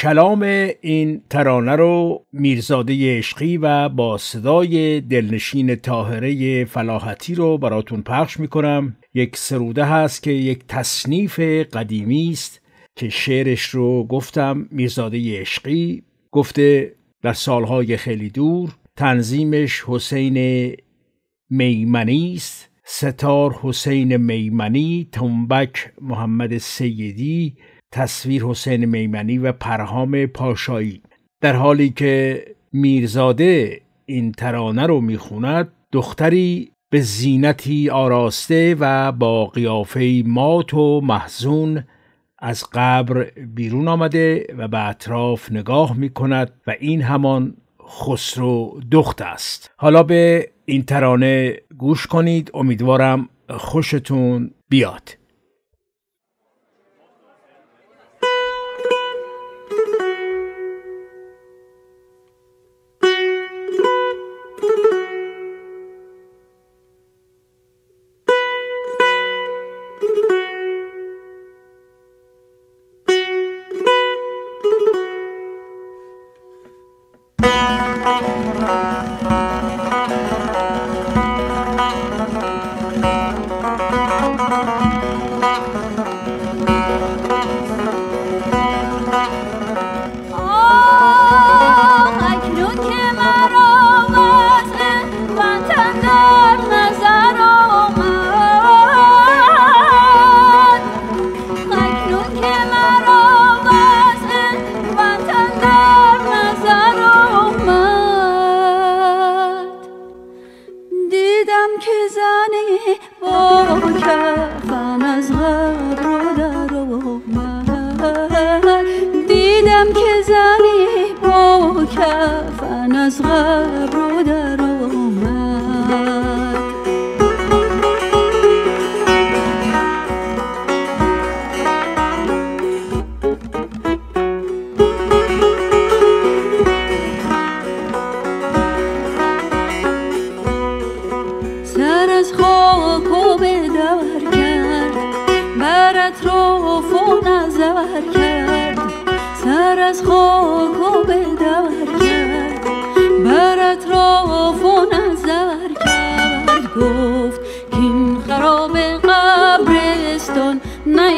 کلام این ترانه رو میرزاده عشقی و با صدای دلنشین تاهره فلاحتی رو براتون پخش می‌کنم. یک سروده هست که یک تصنیف قدیمی است که شعرش رو گفتم میرزاده عشقی. گفته در سالهای خیلی دور تنظیمش حسین میمنی است. ستار حسین میمنی تنبک محمد سیدی تصویر حسین میمنی و پرهام پاشایی. در حالی که میرزاده این ترانه رو می‌خوند دختری به زینتی آراسته و با قیافه مات و محزون از قبر بیرون آمده و به اطراف نگاه می کند و این همان خسرو دخت است. حالا به این ترانه گوش کنید. امیدوارم خوشتون بیاد. بزنی با کفن از غبر رو در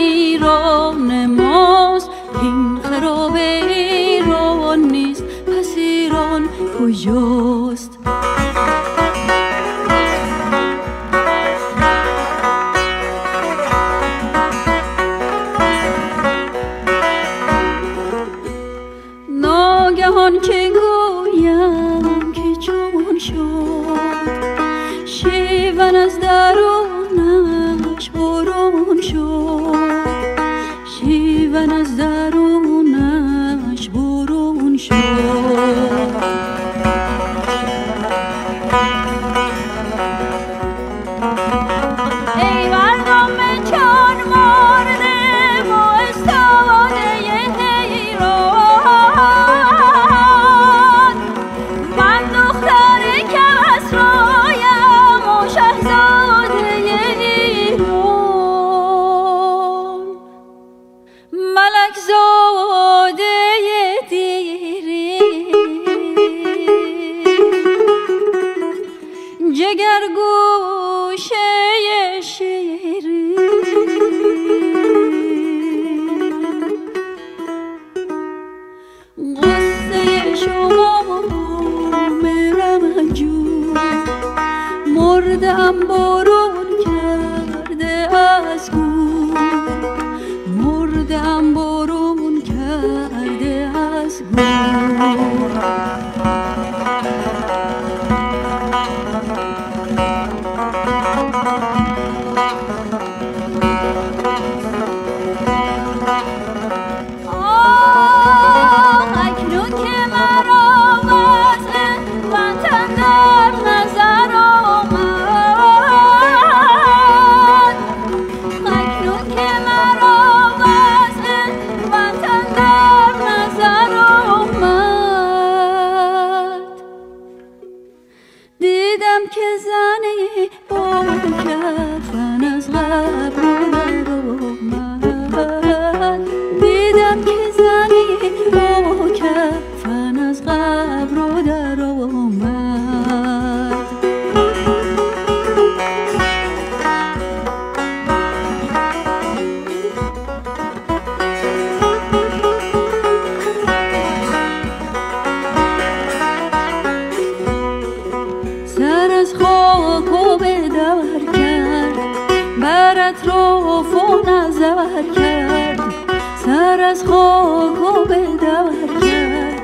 ایران ماست این خراب ایران نیست. پس ایران کجاست؟ ناگهان که گویم که چون شد شیون از درون ملک زاده دیری جگر گوشه شیری قصه شما مرم جو مردم برو دور کرد سر از خاک و به دور کرد.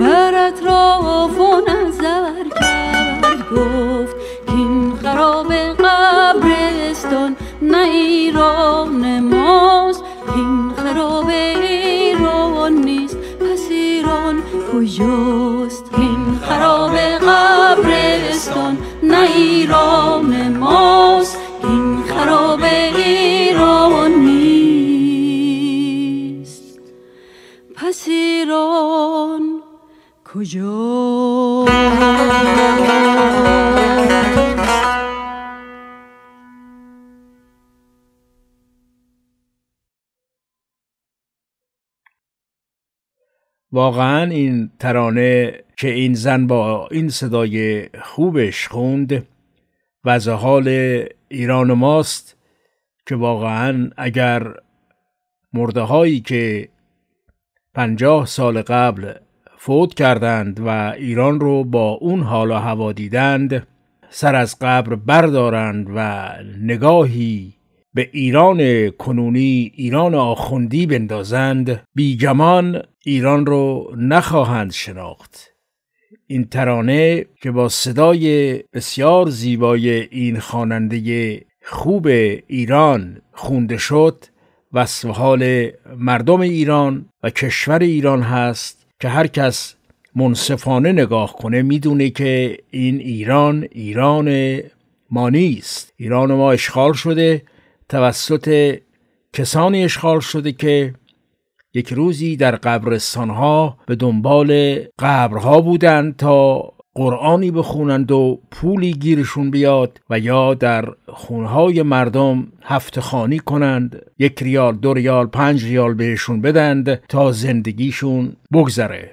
بر اطراف و نظر کرد. گفت که این خراب قبرستان نه ایران ماست. این خراب ایران نیست. پس ایران کجاست؟ این خراب قبرستان نه ایران واقعا این ترانه که این زن با این صدای خوبش خوند وضع حال ایران ماست که واقعا اگر مرده هایی که پنجاه سال قبل فوت کردند و ایران رو با اون حال و هوا دیدند سر از قبر بردارند و نگاهی به ایران کنونی ایران آخوندی بندازند. بیگمان ایران رو نخواهند شناخت. این ترانه که با صدای بسیار زیبای این خواننده خوب ایران خونده شد وصف حال مردم ایران و کشور ایران هست. که هر کس منصفانه نگاه کنه می‌دونه که این ایران ایران ما نیست. ایران ما اشغال شده توسط کسانی اشغال شده که یک روزی در قبرستان ها به دنبال قبرها بودند تا قرآنی بخونند و پولی گیرشون بیاد و یا در خونهای مردم هفته خانی کنند یک ریال دو ریال پنج ریال بهشون بدند تا زندگیشون بگذره.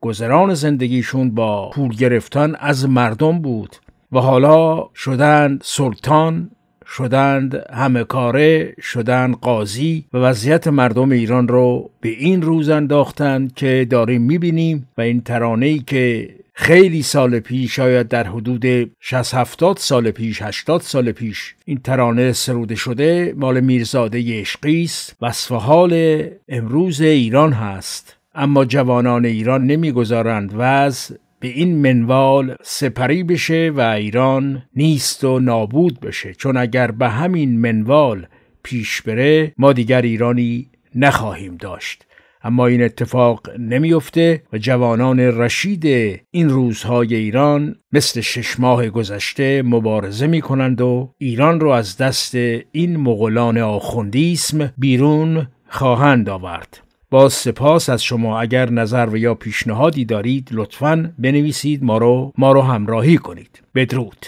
گذران زندگیشون با پول گرفتن از مردم بود و حالا شدند سلطان شدند همه کاره شدند قاضی و وضعیت مردم ایران رو به این روز انداختند که داریم می‌بینیم و این ترانه ای که خیلی سال پیش شاید در حدود 60 70 سال پیش 80 سال پیش این ترانه سروده شده مال میرزاده عشقی است وصف حال امروز ایران هست. اما جوانان ایران نمی‌گذارند وضع به این منوال سپری بشه و ایران نیست و نابود بشه. چون اگر به همین منوال پیش بره ما دیگر ایرانی نخواهیم داشت. اما این اتفاق نمیافته و جوانان رشید این روزهای ایران مثل شش ماه گذشته مبارزه می کنند و ایران رو از دست این مغولان آخوندیسم بیرون خواهند آورد. با سپاس از شما اگر نظر و یا پیشنهادی دارید لطفا بنویسید ما رو ما رو همراهی کنید. بدرود.